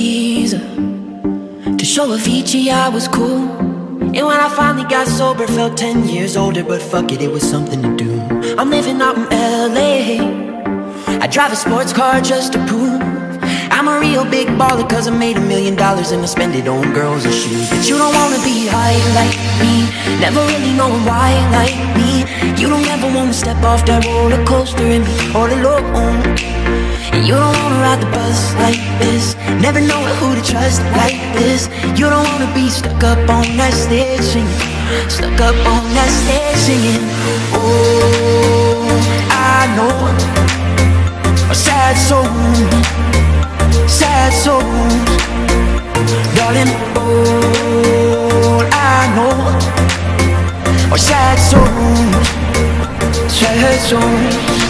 To show Avicii I was cool And when I finally got sober Felt 10 years older But fuck it, it was something to do I'm living out in L.A. I drive a sports car just to prove I'm a real big baller Cause I made a million dollars And I spend it on girls and shoes But you don't wanna be high like me. Never really knowing why like me. You don't ever wanna step off that roller coaster And be all alone. And you don't wanna ride the bus like this. Never know who to trust like this. You don't wanna be stuck up on that stage singing. Stuck up on that stage singing. Oh, I know. A sad soul Are sad souls Sad souls Sad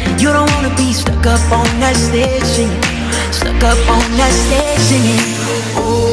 stuck up on that stage singing. Stuck up on that stage singing. Oh